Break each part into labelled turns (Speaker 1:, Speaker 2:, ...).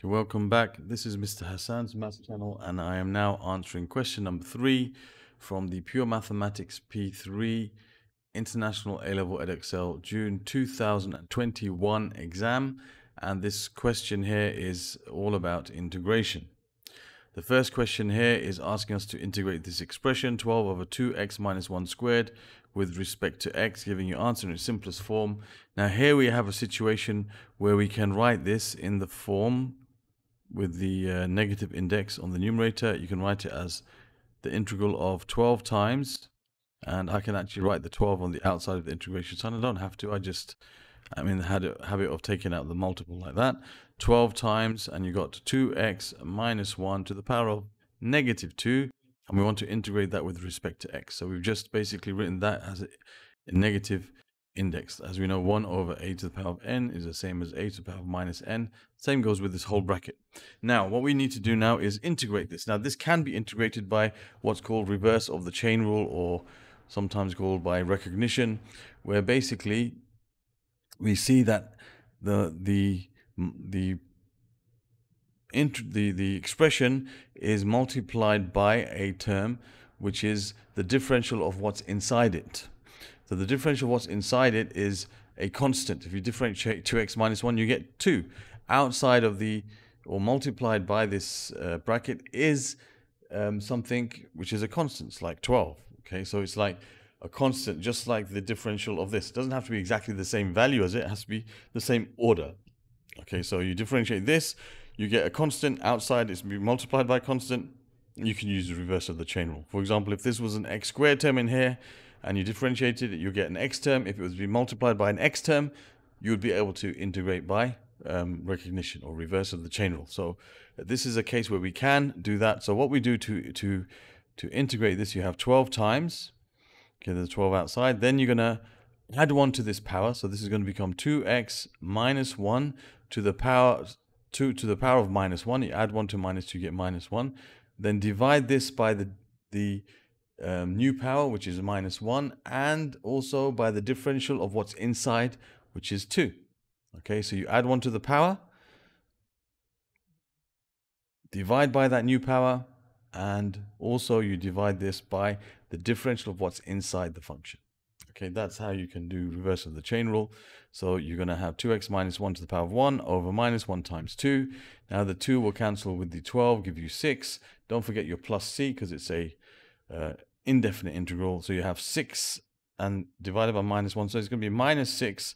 Speaker 1: Okay, welcome back. This is Mr. Hassaan's Maths channel, and I am now answering question number three from the Pure Mathematics P3 International A-Level Edexcel June 2021 exam. And this question here is all about integration. The first question here is asking us to integrate this expression 12 over 2x minus 1 squared with respect to x, giving you answer in its simplest form. Now here we have a situation where we can write this in the form with the uh, negative index on the numerator, you can write it as the integral of 12 times, and I can actually write the 12 on the outside of the integration sign. I don't have to, I just, I'm had a habit of taking out the multiple like that. 12 times, and you got 2x minus 1 to the power of negative 2, and we want to integrate that with respect to x. So we've just basically written that as a negative index. As we know, 1 over a to the power of n is the same as a to the power of minus n. Same goes with this whole bracket. Now, what we need to do now is integrate this. Now, this can be integrated by what's called reverse of the chain rule or sometimes called by recognition, where basically we see that the the the the the expression is multiplied by a term which is the differential of what's inside it. So the differential of what's inside it is a constant. If you differentiate 2x minus 1, you get 2. Outside of the, or multiplied by this uh, bracket is um, something which is a constant, like 12. Okay, so it's like a constant, just like the differential of this. It doesn't have to be exactly the same value as it, it has to be the same order. Okay, so you differentiate this, you get a constant, outside it's multiplied by a constant, you can use the reverse of the chain rule. For example, if this was an x squared term in here, and you differentiate it, you get an x term. If it was to be multiplied by an x term, you would be able to integrate by um, recognition or reverse of the chain rule. So this is a case where we can do that. So what we do to to to integrate this, you have 12 times. Okay, there's 12 outside. Then you're gonna add one to this power. So this is going to become 2x minus 1 to the power 2 to the power of minus 1. You add 1 to minus 2, you get minus 1. Then divide this by the the um, new power, which is minus 1, and also by the differential of what's inside, which is 2. Okay, so you add 1 to the power, divide by that new power, and also you divide this by the differential of what's inside the function. Okay, that's how you can do reverse of the chain rule. So you're going to have 2x minus 1 to the power of 1 over minus 1 times 2. Now the 2 will cancel with the 12, give you 6. Don't forget your plus c because it's a uh, indefinite integral. So you have 6 and divided by minus 1. So it's going to be minus 6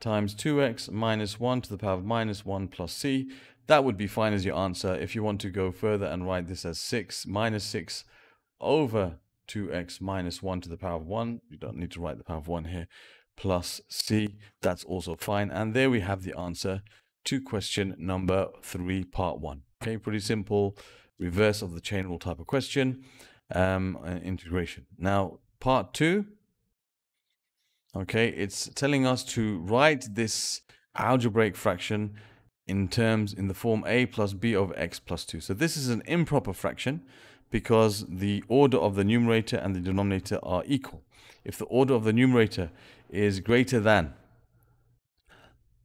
Speaker 1: times 2x minus 1 to the power of minus 1 plus c. That would be fine as your answer. If you want to go further and write this as 6 minus 6 over 2x minus 1 to the power of 1, you don't need to write the power of 1 here, plus c, that's also fine. And there we have the answer to question number 3, part 1. Okay, pretty simple, reverse of the chain rule type of question um, uh, integration. Now, part two, okay, it's telling us to write this algebraic fraction in terms in the form a plus b over x plus 2. So this is an improper fraction because the order of the numerator and the denominator are equal. If the order of the numerator is greater than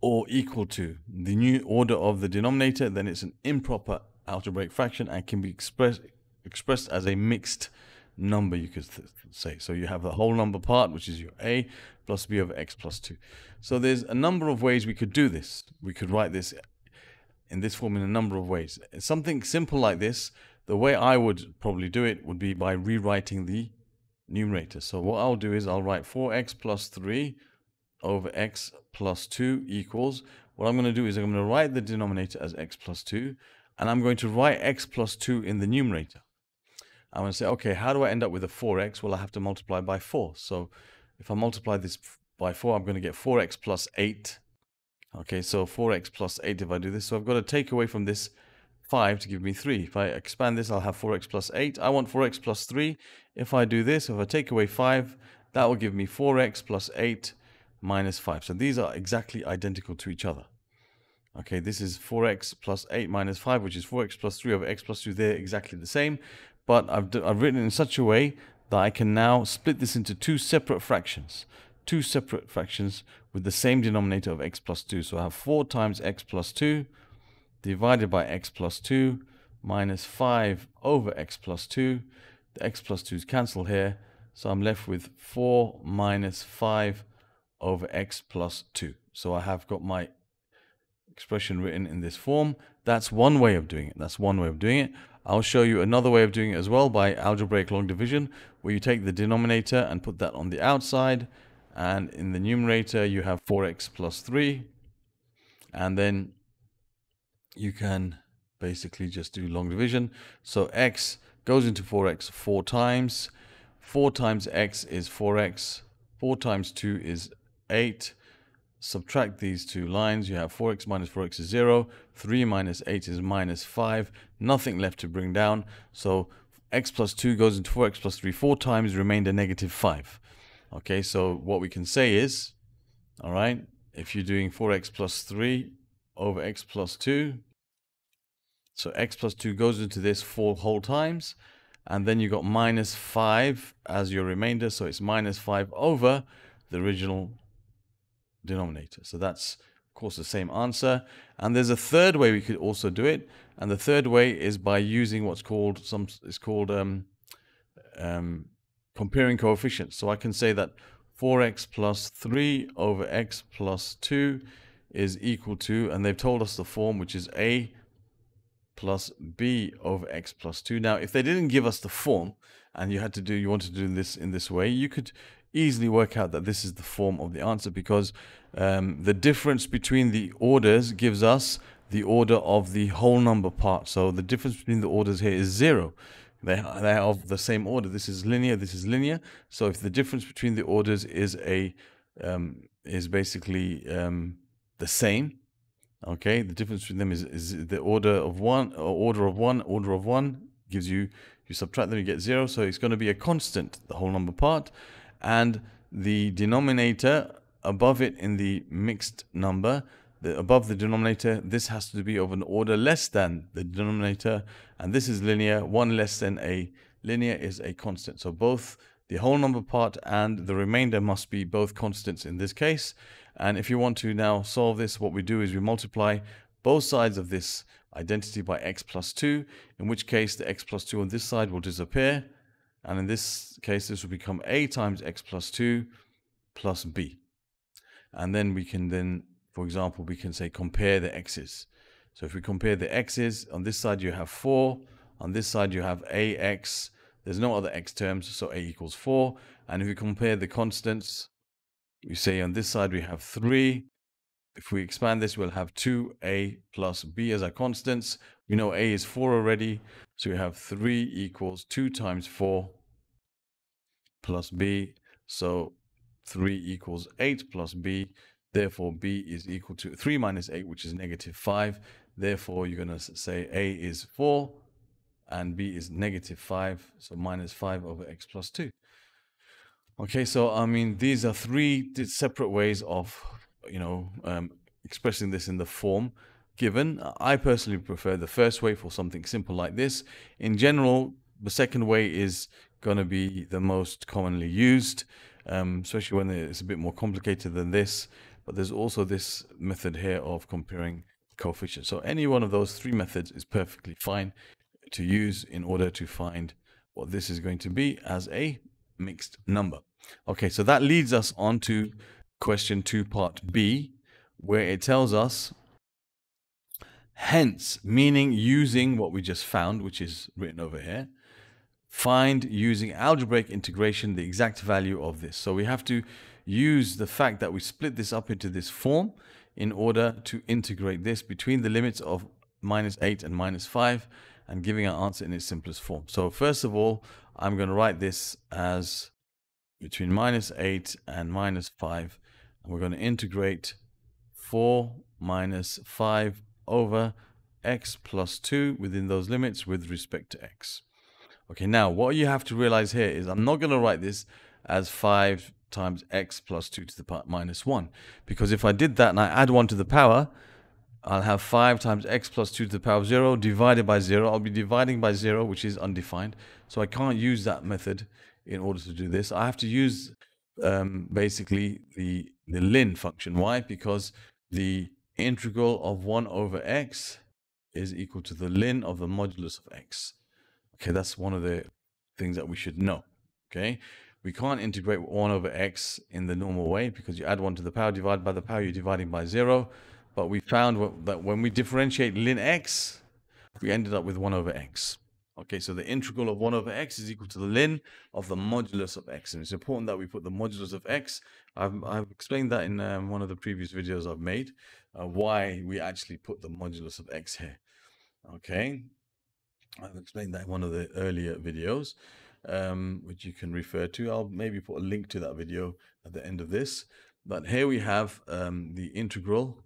Speaker 1: or equal to the new order of the denominator, then it's an improper algebraic fraction and can be expressed expressed as a mixed number, you could say. So you have the whole number part, which is your a plus b over x plus 2. So there's a number of ways we could do this. We could write this in this form in a number of ways. Something simple like this, the way I would probably do it would be by rewriting the numerator. So what I'll do is I'll write 4x plus 3 over x plus 2 equals, what I'm going to do is I'm going to write the denominator as x plus 2, and I'm going to write x plus 2 in the numerator. I'm going to say, okay, how do I end up with a 4x? Well, I have to multiply by 4. So if I multiply this by 4, I'm going to get 4x plus 8. Okay, so 4x plus 8 if I do this. So I've got to take away from this 5 to give me 3. If I expand this, I'll have 4x plus 8. I want 4x plus 3. If I do this, if I take away 5, that will give me 4x plus 8 minus 5. So these are exactly identical to each other. Okay, this is 4x plus 8 minus 5, which is 4x plus 3 over x plus 2. They're exactly the same but I've, I've written it in such a way that I can now split this into two separate fractions. Two separate fractions with the same denominator of x plus 2. So I have 4 times x plus 2 divided by x plus 2 minus 5 over x plus 2. The x plus 2 is cancel here. So I'm left with 4 minus 5 over x plus 2. So I have got my expression written in this form. That's one way of doing it. That's one way of doing it. I'll show you another way of doing it as well by algebraic long division, where you take the denominator and put that on the outside. And in the numerator, you have 4x plus 3. And then you can basically just do long division. So x goes into 4x four times. 4 times x is 4x. 4 times 2 is 8. Subtract these two lines. You have 4x minus 4x is 0. 3 minus 8 is minus 5. Nothing left to bring down. So x plus 2 goes into 4x plus 3 four times, remainder negative 5. Okay, so what we can say is, all right, if you're doing 4x plus 3 over x plus 2, so x plus 2 goes into this four whole times. And then you got minus 5 as your remainder. So it's minus 5 over the original denominator. So that's, of course, the same answer. And there's a third way we could also do it. And the third way is by using what's called, some it's called um, um, comparing coefficients. So I can say that 4x plus 3 over x plus 2 is equal to, and they've told us the form, which is a plus b over x plus 2. Now, if they didn't give us the form and you had to do, you wanted to do this in this way, you could easily work out that this is the form of the answer because um, the difference between the orders gives us the order of the whole number part. So the difference between the orders here is zero. They, they are of the same order. This is linear, this is linear. So if the difference between the orders is a um, is basically um, the same, Okay, the difference between them is, is the order of one, or order of one, order of one gives you, you subtract them, you get zero. So it's going to be a constant, the whole number part. And the denominator above it in the mixed number, the, above the denominator, this has to be of an order less than the denominator. And this is linear, one less than a linear is a constant. So both the whole number part and the remainder must be both constants in this case. And if you want to now solve this, what we do is we multiply both sides of this identity by x plus 2, in which case the x plus 2 on this side will disappear. And in this case, this will become a times x plus 2 plus b. And then we can then, for example, we can say compare the x's. So if we compare the x's, on this side you have 4, on this side you have ax, there's no other x terms, so a equals 4. And if we compare the constants, we say on this side we have 3. If we expand this, we'll have 2a plus b as our constants. We know a is 4 already, so we have 3 equals 2 times 4 plus b. So 3 equals 8 plus b. Therefore, b is equal to 3 minus 8, which is negative 5. Therefore, you're going to say a is 4 and b is negative 5. So minus 5 over x plus 2. Okay, so I mean, these are three separate ways of, you know, um, expressing this in the form given. I personally prefer the first way for something simple like this. In general, the second way is going to be the most commonly used, um, especially when it's a bit more complicated than this. But there's also this method here of comparing coefficients. So any one of those three methods is perfectly fine to use in order to find what this is going to be as a mixed number. Okay, so that leads us on to question 2 part B, where it tells us, hence, meaning using what we just found, which is written over here, find using algebraic integration the exact value of this. So we have to use the fact that we split this up into this form in order to integrate this between the limits of minus 8 and minus 5 and giving our answer in its simplest form. So first of all, I'm going to write this as between minus 8 and minus 5. And we're going to integrate 4 minus 5 over x plus 2 within those limits with respect to x. Okay, now what you have to realize here is I'm not going to write this as 5 times x plus 2 to the power minus 1. Because if I did that and I add 1 to the power, I'll have 5 times x plus 2 to the power of 0 divided by 0. I'll be dividing by 0, which is undefined. So I can't use that method in order to do this. I have to use um, basically the, the ln function. Why? Because the integral of 1 over x is equal to the ln of the modulus of x. Okay, that's one of the things that we should know. Okay, we can't integrate 1 over x in the normal way because you add 1 to the power, divide by the power, you're dividing by 0. But we found that when we differentiate ln x, we ended up with 1 over x. Okay, so the integral of 1 over x is equal to the ln of the modulus of x. And it's important that we put the modulus of x. I've, I've explained that in um, one of the previous videos I've made, uh, why we actually put the modulus of x here. Okay, I've explained that in one of the earlier videos, um, which you can refer to. I'll maybe put a link to that video at the end of this. But here we have um, the integral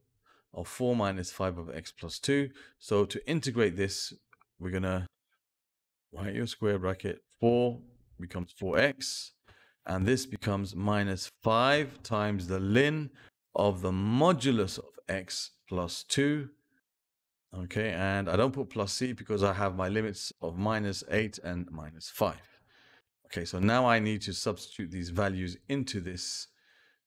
Speaker 1: of 4 minus 5 of x plus 2. So to integrate this, we're going to write your square bracket 4 becomes 4x and this becomes minus 5 times the ln of the modulus of x plus 2 okay and I don't put plus c because I have my limits of minus 8 and minus 5 okay so now I need to substitute these values into this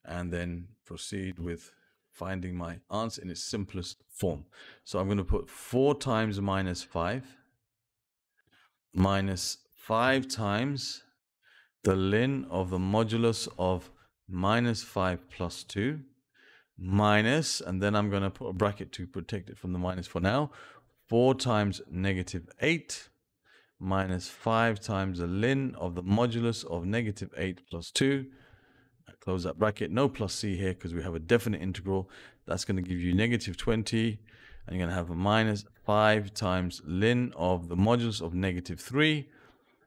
Speaker 1: and then proceed with finding my answer in its simplest form. So I'm going to put 4 times minus 5 minus 5 times the ln of the modulus of minus 5 plus 2 minus, and then I'm going to put a bracket to protect it from the minus for now, 4 times negative 8 minus 5 times the ln of the modulus of negative 8 plus 2. close that bracket. No plus c here because we have a definite integral. That's going to give you negative 20 and you're going to have a minus 5 times ln of the modulus of negative 3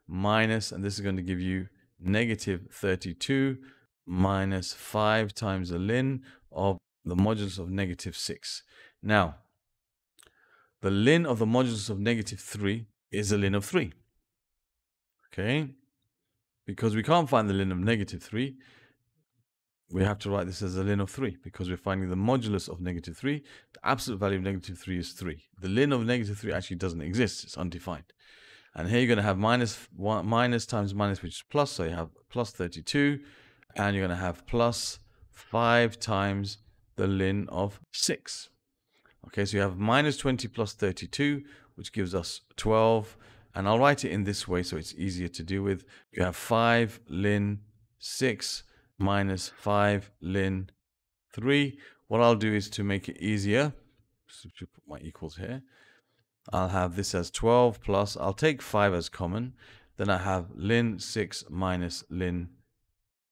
Speaker 1: minus, and this is going to give you negative 32 minus 5 times the ln of the modulus of negative 6. Now, the ln of the modulus of negative 3 is a ln of 3. Okay? Because we can't find the ln of negative 3, we have to write this as a ln of 3 because we're finding the modulus of negative 3. The absolute value of negative 3 is 3. The ln of negative 3 actually doesn't exist. It's undefined. And here you're going to have minus, one, minus times minus, which is plus. So you have plus 32. And you're going to have plus 5 times the ln of 6. Okay, so you have minus 20 plus 32, which gives us 12. And I'll write it in this way so it's easier to deal with. You have 5 ln 6 minus 5 ln 3. What I'll do is to make it easier, so put my equals here, I'll have this as 12 plus, I'll take 5 as common, then I have ln 6 minus ln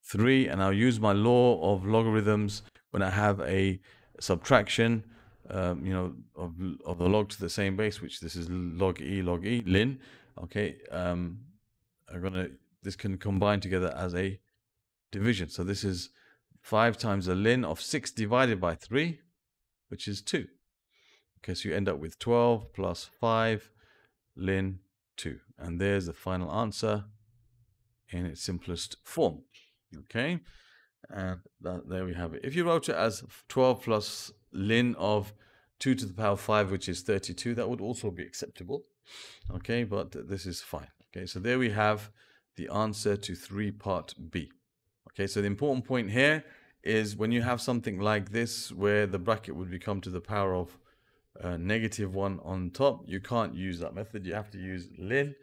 Speaker 1: 3, and I'll use my law of logarithms when I have a subtraction, um, you know, of, of the log to the same base, which this is log e log e ln. Okay, um, I'm gonna this can combine together as a division. So this is 5 times the ln of 6 divided by 3, which is 2. Okay, so you end up with 12 plus 5 ln 2. And there's the final answer in its simplest form. Okay, and that, there we have it. If you wrote it as 12 plus ln of 2 to the power 5, which is 32, that would also be acceptable. Okay, but this is fine. Okay, so there we have the answer to 3 part B. Okay, so the important point here is when you have something like this where the bracket would become to the power of uh, negative 1 on top, you can't use that method. You have to use ln.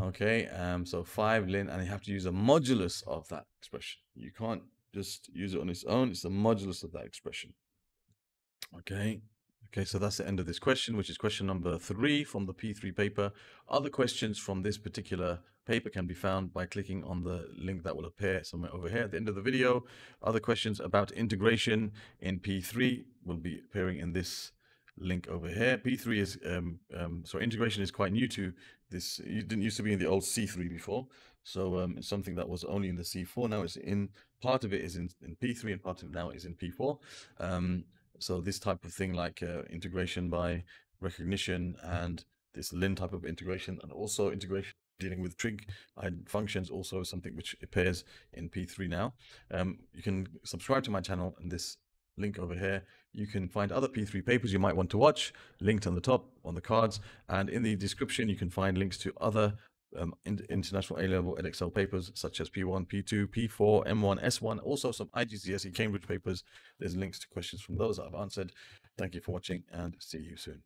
Speaker 1: Okay, um, so 5 ln, and you have to use a modulus of that expression. You can't just use it on its own. It's the modulus of that expression. Okay. Okay, so that's the end of this question, which is question number three from the P3 paper. Other questions from this particular paper can be found by clicking on the link that will appear somewhere over here at the end of the video. Other questions about integration in P3 will be appearing in this link over here. P3 is, um, um, so integration is quite new to this. It didn't used to be in the old C3 before. So um, it's something that was only in the C4. Now it's in, part of it is in, in P3 and part of it now is in P4. Um, so this type of thing like uh, integration by recognition and this ln type of integration and also integration dealing with trig functions also something which appears in P3 now. Um, you can subscribe to my channel and this link over here. You can find other P3 papers you might want to watch, linked on the top on the cards. And in the description, you can find links to other um, international A-level Edexcel papers such as P1, P2, P4, M1, S1, also some IGCSE Cambridge papers. There's links to questions from those I've answered. Thank you for watching and see you soon.